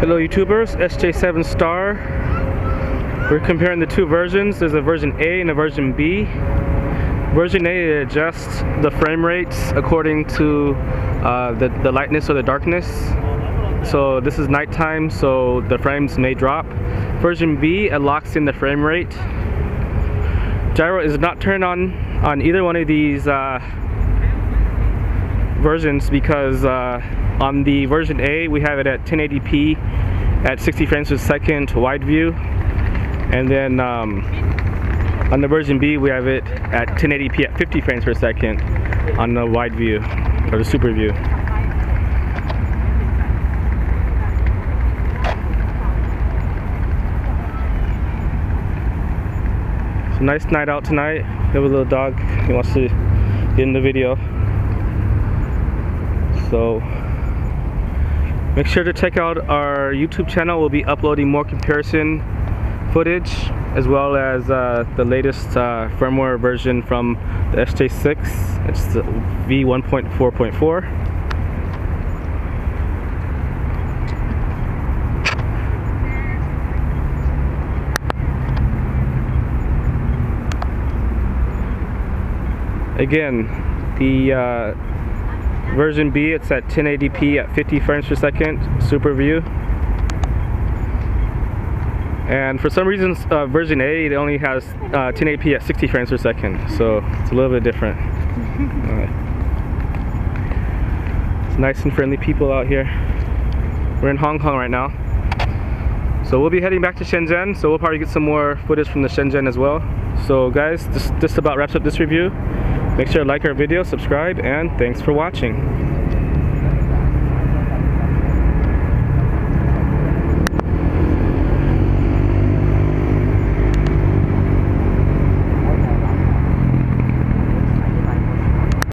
Hello YouTubers, SJ7 Star. We're comparing the two versions. There's a version A and a version B. Version A adjusts the frame rates according to uh, the, the lightness or the darkness. So this is nighttime, so the frames may drop. Version B, it locks in the frame rate. Gyro is not turned on on either one of these uh, versions because uh, on the version A we have it at 1080p at 60 frames per second wide view and then um, on the version B we have it at 1080p at 50 frames per second on the wide view or the super view. Nice night out tonight. We have a little dog. He wants to get in the video. So make sure to check out our YouTube channel. We'll be uploading more comparison footage as well as uh, the latest uh, firmware version from the SJ6. It's the V1.4.4. Again, the uh, version B, it's at 1080p at 50 frames per second, super view. And for some reason, uh, version A, it only has uh, 1080p at 60 frames per second, so it's a little bit different. It's nice and friendly people out here. We're in Hong Kong right now. So we'll be heading back to Shenzhen, so we'll probably get some more footage from the Shenzhen as well. So guys, this, this about wraps up this review. Make sure to like our video, subscribe, and thanks for watching.